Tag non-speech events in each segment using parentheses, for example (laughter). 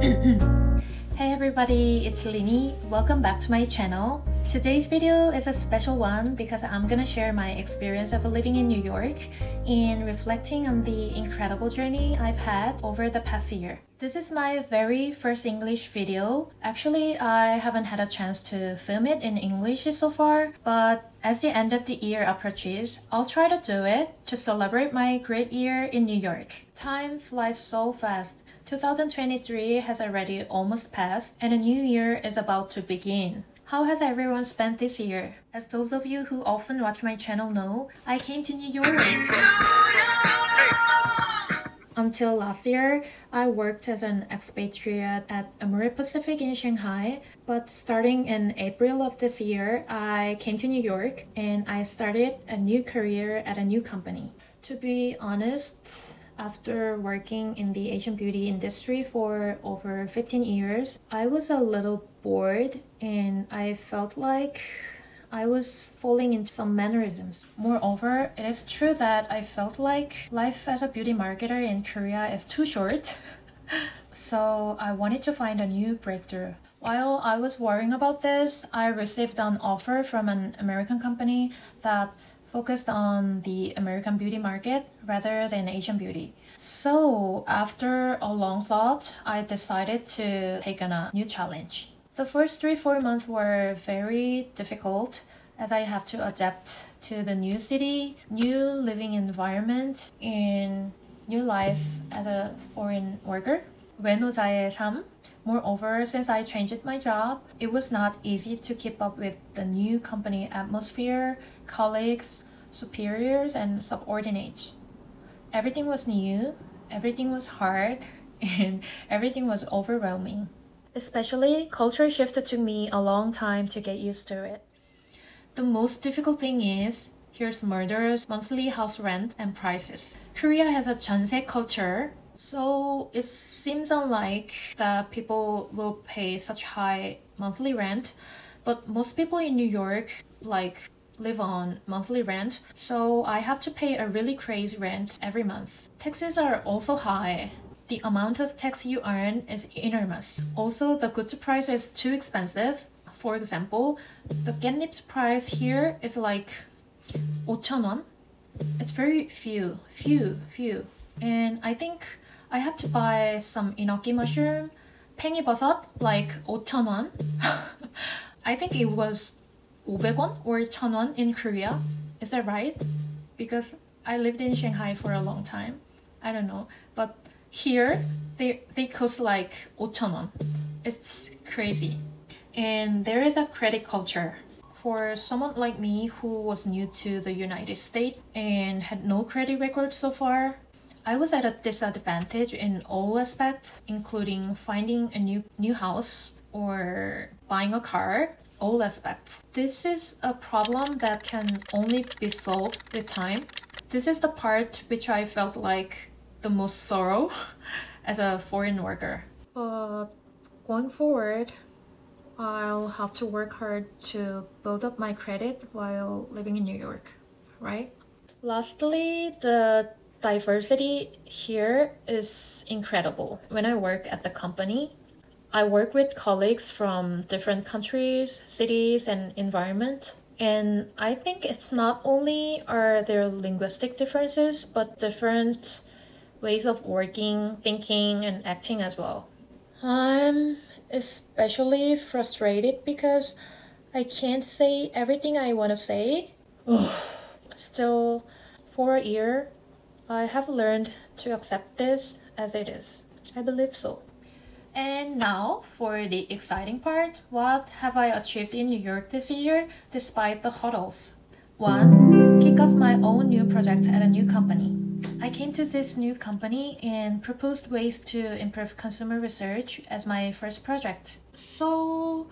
咳嘿 (laughs) everybody, it's Leeny. Welcome back to my channel. Today's video is a special one because I'm gonna share my experience of living in New York and reflecting on the incredible journey I've had over the past year. This is my very first English video. Actually, I haven't had a chance to film it in English so far, but as the end of the year approaches, I'll try to do it to celebrate my great year in New York. Time flies so fast. 2023 has already almost passed, and a new year is about to begin. How has everyone spent this year? As those of you who often watch my channel know, I came to New York. Until last year, I worked as an expatriate at Amore Pacific in Shanghai. But starting in April of this year, I came to New York and I started a new career at a new company. To be honest, after working in the Asian beauty industry for over 15 years, I was a little bored and I felt like I was falling into some mannerisms. Moreover, it is true that I felt like life as a beauty marketer in Korea is too short. (laughs) so I wanted to find a new breakthrough. While I was worrying about this, I received an offer from an American company that focused on the American beauty market rather than Asian beauty. So, after a long thought, I decided to take on a new challenge. The first three, four months were very difficult as I have to adapt to the new city, new living environment, and new life as a foreign worker. When was um, Moreover, since I changed my job, it was not easy to keep up with the new company atmosphere, colleagues, superiors, and subordinates. Everything was new, everything was hard, (laughs) and everything was overwhelming. Especially, culture shift took me a long time to get used to it. The most difficult thing is here's murders, monthly house rent, and prices. Korea has a 전세 culture, so it seems unlike that people will pay such high monthly rent, but most people in New York like live on monthly rent, so I have to pay a really crazy rent every month. Taxes are also high the amount of tax you earn is enormous. Also, the goods price is too expensive. For example, the catnip's price here is like 5,000won. It's very few, few, few. And I think I have to buy some enoki mushroom, pengibasat, like 5,000 (laughs) I think it was 500 or 1,000 in Korea. Is that right? Because I lived in Shanghai for a long time. I don't know. But here, they, they cost like 5,000. It's crazy. And there is a credit culture. For someone like me who was new to the United States and had no credit record so far, I was at a disadvantage in all aspects, including finding a new new house or buying a car, all aspects. This is a problem that can only be solved with time. This is the part which I felt like the most sorrow (laughs) as a foreign worker. But going forward, I'll have to work hard to build up my credit while living in New York, right? Lastly, the diversity here is incredible. When I work at the company, I work with colleagues from different countries, cities, and environment. And I think it's not only are there linguistic differences, but different ways of working, thinking, and acting as well. I'm especially frustrated because I can't say everything I want to say. (sighs) Still, for a year, I have learned to accept this as it is. I believe so. And now for the exciting part. What have I achieved in New York this year despite the hurdles? 1. Kick off my own new project at a new company. I came to this new company and proposed ways to improve consumer research as my first project. So,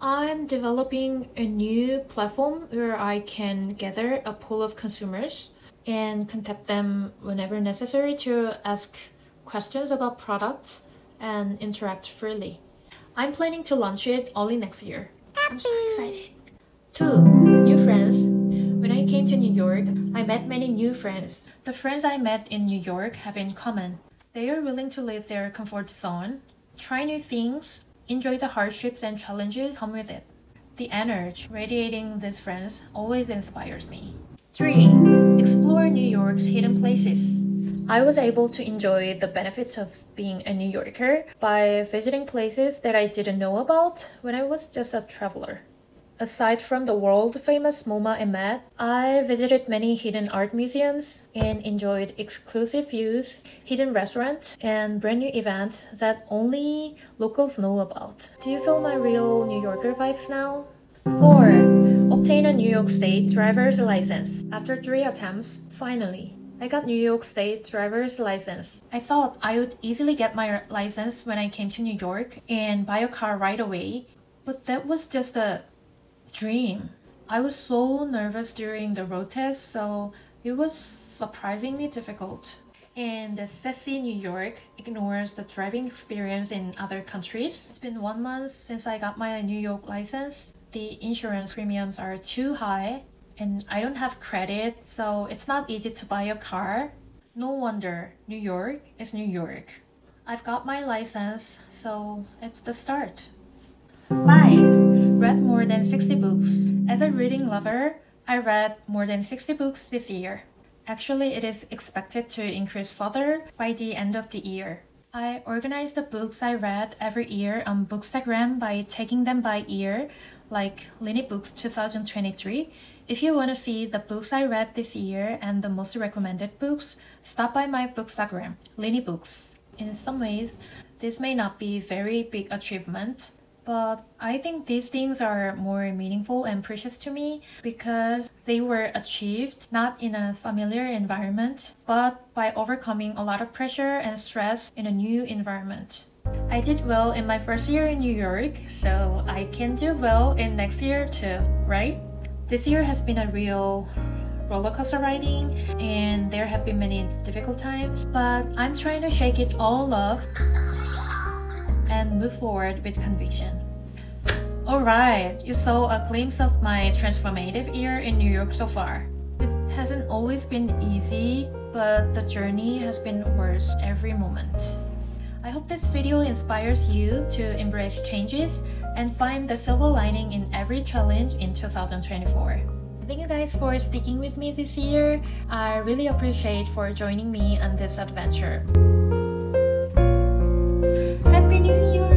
I'm developing a new platform where I can gather a pool of consumers and contact them whenever necessary to ask questions about products and interact freely. I'm planning to launch it early next year. I'm so excited. 2. New friends when I came to New York, I met many new friends. The friends I met in New York have in common. They are willing to leave their comfort zone Try new things, enjoy the hardships and challenges come with it. The energy radiating these friends always inspires me. 3. Explore New York's hidden places. I was able to enjoy the benefits of being a New Yorker by visiting places that I didn't know about when I was just a traveler. Aside from the world famous MoMA and Met, I visited many hidden art museums and enjoyed exclusive views, hidden restaurants, and brand new events that only locals know about. Do you feel my real New Yorker vibes now? 4. Obtain a New York State driver's license. After three attempts, finally, I got New York State driver's license. I thought I would easily get my license when I came to New York and buy a car right away, but that was just a dream. I was so nervous during the road test, so it was surprisingly difficult. And the sassy New York ignores the driving experience in other countries. It's been one month since I got my New York license. The insurance premiums are too high, and I don't have credit, so it's not easy to buy a car. No wonder New York is New York. I've got my license, so it's the start. 5 read more than 60 books. As a reading lover, I read more than 60 books this year. Actually, it is expected to increase further by the end of the year. I organize the books I read every year on Bookstagram by taking them by year, like Leeny Books 2023. If you want to see the books I read this year and the most recommended books, stop by my Bookstagram, Leeny Books. In some ways, this may not be very big achievement, but I think these things are more meaningful and precious to me because they were achieved not in a familiar environment, but by overcoming a lot of pressure and stress in a new environment. I did well in my first year in New York, so I can do well in next year too, right? This year has been a real rollercoaster riding and there have been many difficult times, but I'm trying to shake it all off and move forward with conviction. Alright, you saw a glimpse of my transformative year in New York so far. It hasn't always been easy, but the journey has been worth every moment. I hope this video inspires you to embrace changes and find the silver lining in every challenge in 2024. Thank you guys for sticking with me this year. I really appreciate for joining me on this adventure. Happy New Year!